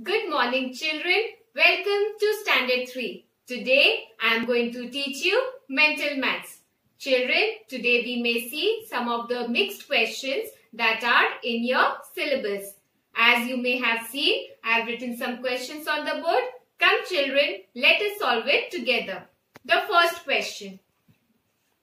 Good morning children. Welcome to standard 3. Today I am going to teach you mental maths. Children, today we may see some of the mixed questions that are in your syllabus. As you may have seen, I have written some questions on the board. Come children, let us solve it together. The first question.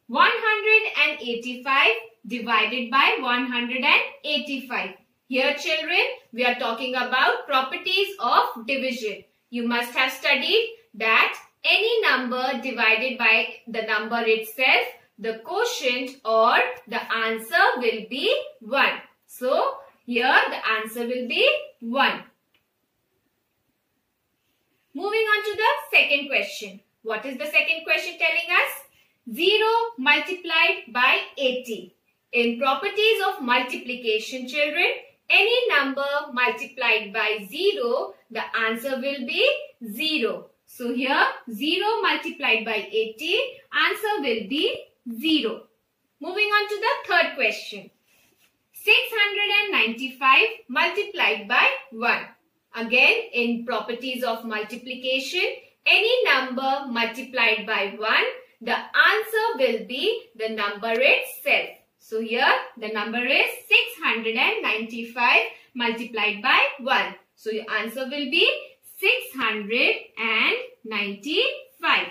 185 divided by 185. Here children, we are talking about properties of division. You must have studied that any number divided by the number itself, the quotient or the answer will be 1. So, here the answer will be 1. Moving on to the second question. What is the second question telling us? 0 multiplied by 80. In properties of multiplication children, any number multiplied by 0, the answer will be 0. So here 0 multiplied by 80, answer will be 0. Moving on to the third question. 695 multiplied by 1. Again, in properties of multiplication, any number multiplied by 1, the answer will be the number itself. So here the number is 695 multiplied by 1. So your answer will be 695.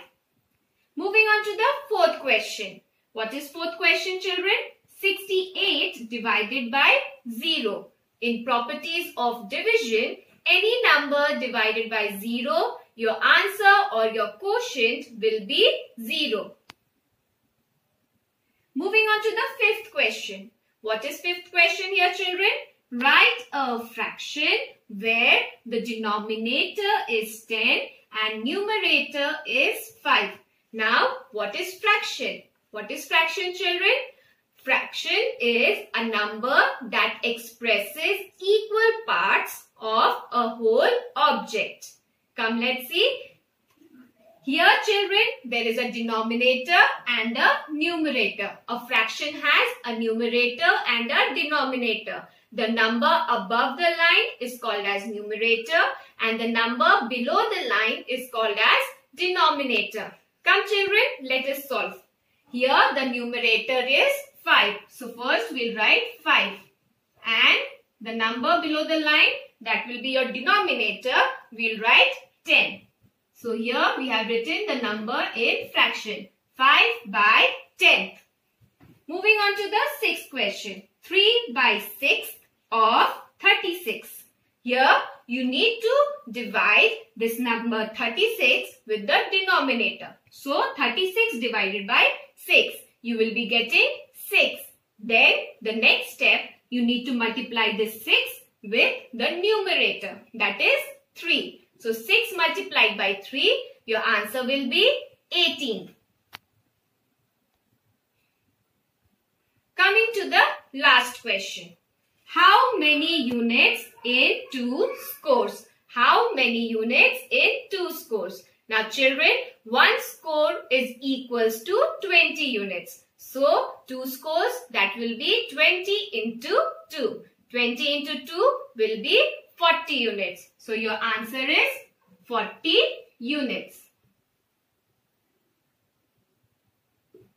Moving on to the fourth question. What is fourth question children? 68 divided by 0. In properties of division, any number divided by 0, your answer or your quotient will be 0. To the fifth question. What is fifth question here children? Write a fraction where the denominator is 10 and numerator is 5. Now, what is fraction? What is fraction children? Fraction is a number that expresses equal parts of a whole object. Come let's see. Here children, there is a denominator and a numerator. A fraction has a numerator and a denominator. The number above the line is called as numerator and the number below the line is called as denominator. Come children, let us solve. Here the numerator is 5. So first we'll write 5 and the number below the line that will be your denominator we'll write 10. So here we have written the number in fraction. 5 by 10. Moving on to the sixth question. 3 by 6 of 36. Here you need to divide this number 36 with the denominator. So 36 divided by 6. You will be getting 6. Then the next step you need to multiply this 6 with the numerator that is 3. So 6 multiplied by 3, your answer will be 18. Coming to the last question. How many units in 2 scores? How many units in 2 scores? Now children, 1 score is equals to 20 units. So 2 scores that will be 20 into 2. 20 into 2 will be 40 units. So your answer is 40 units.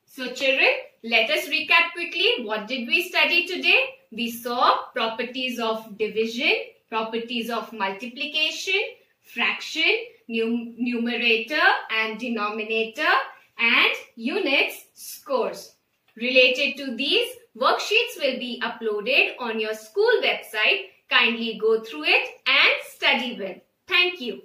So children, let us recap quickly. What did we study today? We saw properties of division, properties of multiplication, fraction, num numerator and denominator and units scores. Related to these, worksheets will be uploaded on your school website Kindly go through it and study well. Thank you.